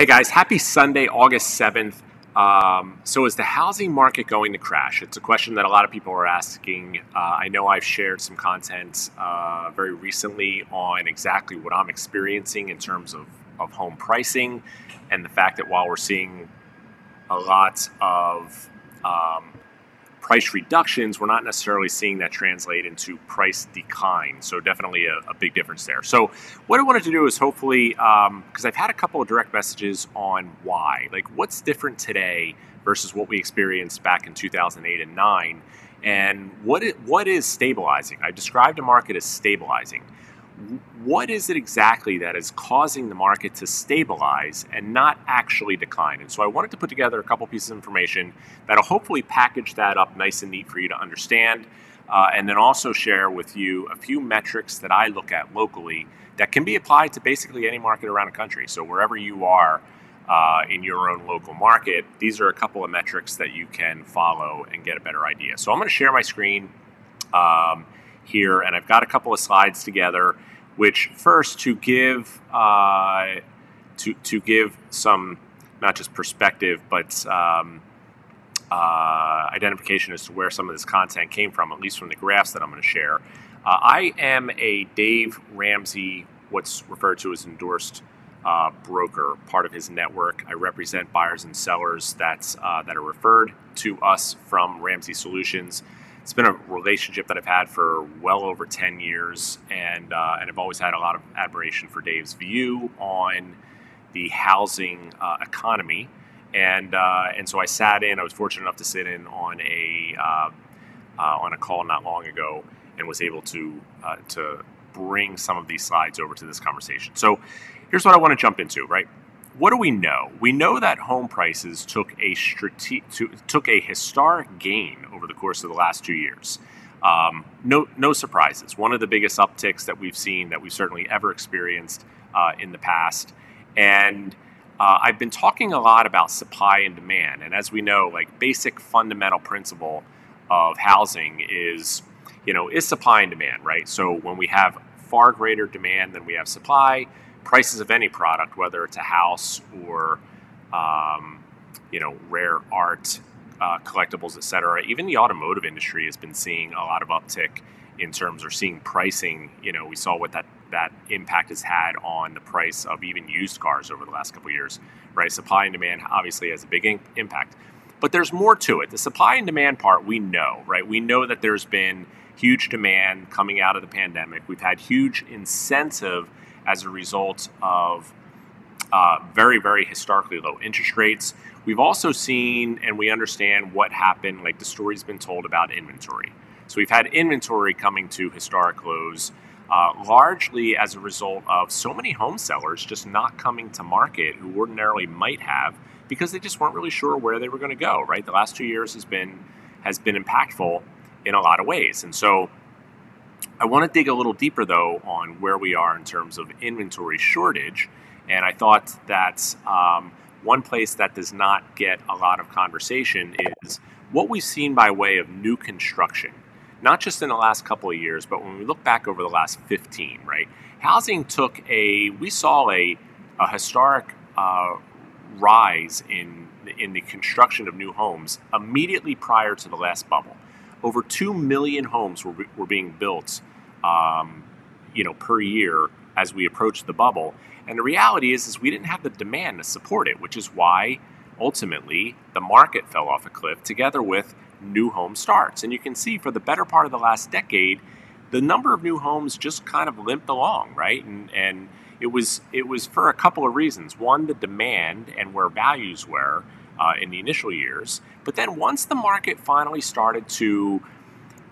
Hey guys, happy Sunday, August 7th. Um, so, is the housing market going to crash? It's a question that a lot of people are asking. Uh, I know I've shared some content uh, very recently on exactly what I'm experiencing in terms of, of home pricing and the fact that while we're seeing a lot of um, price reductions, we're not necessarily seeing that translate into price decline. So definitely a, a big difference there. So what I wanted to do is hopefully, because um, I've had a couple of direct messages on why, like what's different today versus what we experienced back in 2008 and 9, and what it, what is stabilizing. I described a market as stabilizing what is it exactly that is causing the market to stabilize and not actually decline? And so I wanted to put together a couple pieces of information that'll hopefully package that up nice and neat for you to understand. Uh, and then also share with you a few metrics that I look at locally that can be applied to basically any market around the country. So wherever you are uh, in your own local market, these are a couple of metrics that you can follow and get a better idea. So I'm going to share my screen um, here, and I've got a couple of slides together which first to give uh, to to give some not just perspective but um, uh, identification as to where some of this content came from, at least from the graphs that I'm going to share. Uh, I am a Dave Ramsey, what's referred to as endorsed uh, broker, part of his network. I represent buyers and sellers that's, uh, that are referred to us from Ramsey Solutions it's been a relationship that I've had for well over 10 years, and, uh, and I've always had a lot of admiration for Dave's view on the housing uh, economy. And, uh, and so I sat in, I was fortunate enough to sit in on a, uh, uh, on a call not long ago and was able to, uh, to bring some of these slides over to this conversation. So here's what I want to jump into, right? What do we know? We know that home prices took a strate- to, took a historic gain over the course of the last two years. Um, no, no surprises. One of the biggest upticks that we've seen that we've certainly ever experienced uh, in the past, and uh, I've been talking a lot about supply and demand. And as we know, like basic fundamental principle of housing is, you know, is supply and demand, right? So when we have far greater demand than we have supply, prices of any product, whether it's a house or um, you know rare art, uh, collectibles, etc. Even the automotive industry has been seeing a lot of uptick in terms of seeing pricing. You know, we saw what that that impact has had on the price of even used cars over the last couple years. Right, supply and demand obviously has a big in- impact. But there's more to it. The supply and demand part we know, right? We know that there's been huge demand coming out of the pandemic. We've had huge incentive as a result of uh, very, very historically low interest rates. We've also seen and we understand what happened, like the story's been told about inventory. So we've had inventory coming to historic lows, uh, largely as a result of so many home sellers just not coming to market who ordinarily might have because they just weren't really sure where they were going to go. Right, the last two years has been has been impactful in a lot of ways, and so I want to dig a little deeper though on where we are in terms of inventory shortage. And I thought that um, one place that does not get a lot of conversation is what we've seen by way of new construction, not just in the last couple of years, but when we look back over the last 15, right? Housing took a, we saw a, a historic uh, rise in, in the construction of new homes immediately prior to the last bubble. Over 2 million homes were, were being built um, you know, per year as we approached the bubble. And the reality is, is we didn't have the demand to support it, which is why ultimately the market fell off a cliff together with new home starts. And you can see for the better part of the last decade, the number of new homes just kind of limped along, right? And and it was it was for a couple of reasons. One, the demand and where values were uh, in the initial years. But then once the market finally started to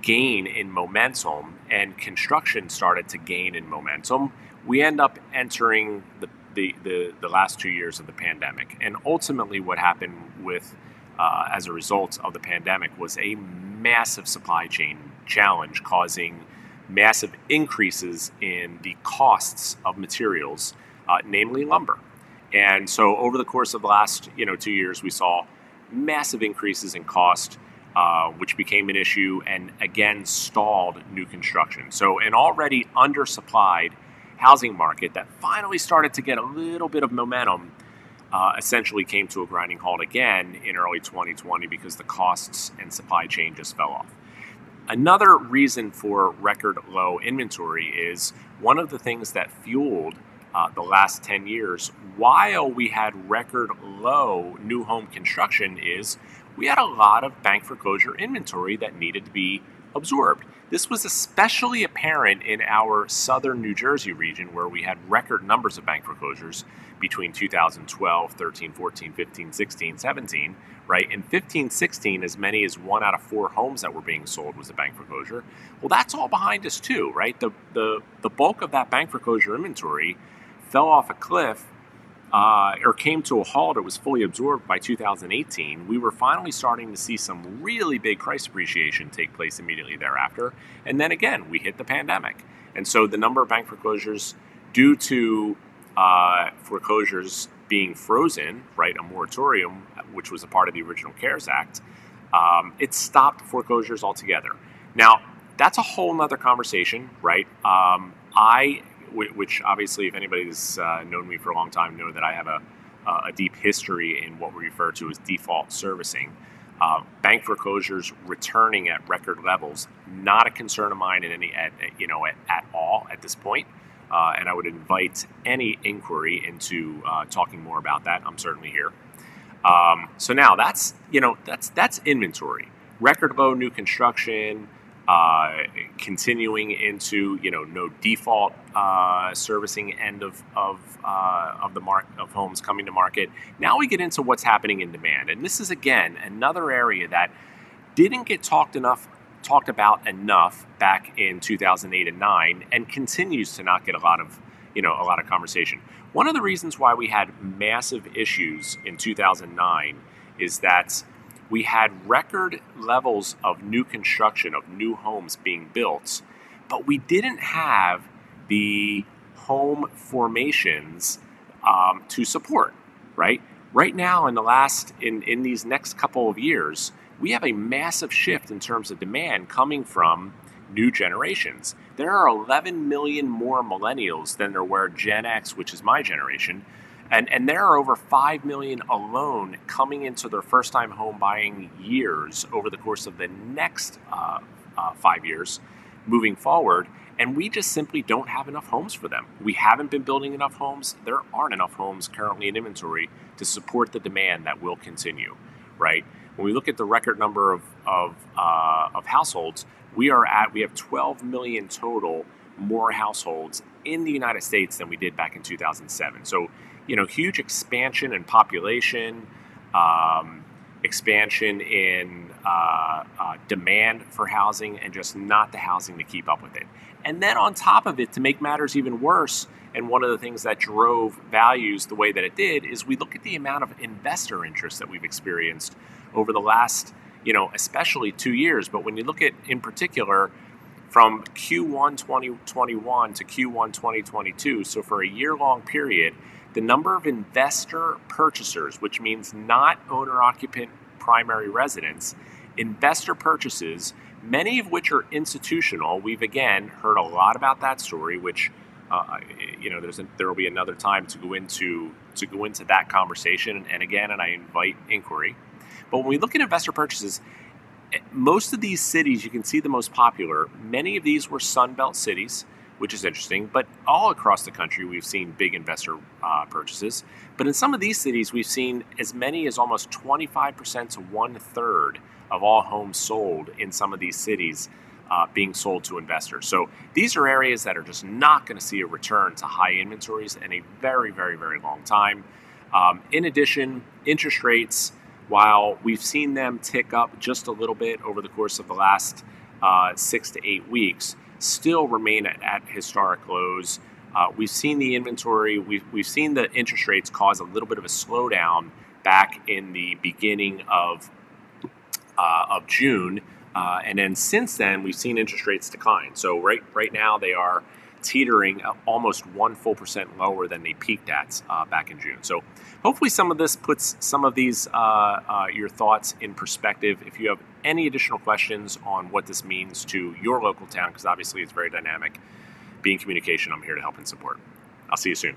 gain in momentum and construction started to gain in momentum, we end up entering the, the, the, the last two years of the pandemic. And ultimately, what happened with uh, as a result of the pandemic was a massive supply chain challenge causing massive increases in the costs of materials, uh, namely lumber. And so over the course of the last you know two years, we saw massive increases in cost uh, which became an issue and again stalled new construction. So, an already undersupplied housing market that finally started to get a little bit of momentum uh, essentially came to a grinding halt again in early 2020 because the costs and supply chain just fell off. Another reason for record low inventory is one of the things that fueled uh, the last 10 years while we had record low new home construction is we had a lot of bank foreclosure inventory that needed to be absorbed. This was especially apparent in our southern New Jersey region where we had record numbers of bank foreclosures between 2012, 13, 14, 15, 16, 17, right? In 15, 16, as many as one out of four homes that were being sold was a bank foreclosure. Well, that's all behind us too, right? The, the, the bulk of that bank foreclosure inventory fell off a cliff uh, or came to a halt or was fully absorbed by 2018, we were finally starting to see some really big price appreciation take place immediately thereafter. And then again, we hit the pandemic. And so the number of bank foreclosures due to uh, foreclosures being frozen, right, a moratorium, which was a part of the original CARES Act, um, it stopped foreclosures altogether. Now, that's a whole nother conversation, right? Um, I which obviously, if anybody's uh, known me for a long time, know that I have a, a deep history in what we refer to as default servicing. Uh, bank foreclosures returning at record levels, not a concern of mine in any, at, you know, at, at all at this point. Uh, and I would invite any inquiry into uh, talking more about that. I'm certainly here. Um, so now that's you know that's that's inventory, record low new construction, uh, continuing into you know no default uh, servicing end of of uh, of the mark of homes coming to market. Now we get into what's happening in demand, and this is again another area that didn't get talked enough talked about enough back in 2008 and 9 and continues to not get a lot of you know a lot of conversation one of the reasons why we had massive issues in 2009 is that we had record levels of new construction, of new homes being built, but we didn't have the home formations um, to support, right? Right now, in the last, in, in these next couple of years, we have a massive shift in terms of demand coming from new generations. There are 11 million more millennials than there were Gen X, which is my generation, and, and there are over 5 million alone coming into their first time home buying years over the course of the next uh, uh, five years moving forward. And we just simply don't have enough homes for them. We haven't been building enough homes. There aren't enough homes currently in inventory to support the demand that will continue, right? When we look at the record number of, of, uh, of households, we are at, we have 12 million total more households in the United States than we did back in 2007. So you know, huge expansion in population, um, expansion in uh, uh, demand for housing, and just not the housing to keep up with it. And then on top of it, to make matters even worse, and one of the things that drove values the way that it did is we look at the amount of investor interest that we've experienced over the last, you know, especially two years. But when you look at, in particular, from Q1 2021 to Q1 2022, so for a year long period, the number of investor purchasers, which means not owner occupant primary residence, investor purchases, many of which are institutional. We've again heard a lot about that story, which uh, you know there will be another time to go into to go into that conversation. And again, and I invite inquiry. But when we look at investor purchases, eh, most of these cities, you can see the most popular. Many of these were Sunbelt cities which is interesting. But all across the country, we've seen big investor uh, purchases. But in some of these cities, we've seen as many as almost 25% to one third of all homes sold in some of these cities uh, being sold to investors. So these are areas that are just not going to see a return to high inventories in a very, very, very long time. Um, in addition, interest rates, while we've seen them tick up just a little bit over the course of the last uh, six to eight weeks, still remain at, at historic lows. Uh, we've seen the inventory, we've, we've seen the interest rates cause a little bit of a slowdown back in the beginning of, uh, of June. Uh, and then since then, we've seen interest rates decline. So right, right now, they are teetering almost one full percent lower than they peaked at uh, back in June. So hopefully some of this puts some of these uh, uh, your thoughts in perspective. If you have any additional questions on what this means to your local town, because obviously it's very dynamic, be in communication. I'm here to help and support. I'll see you soon.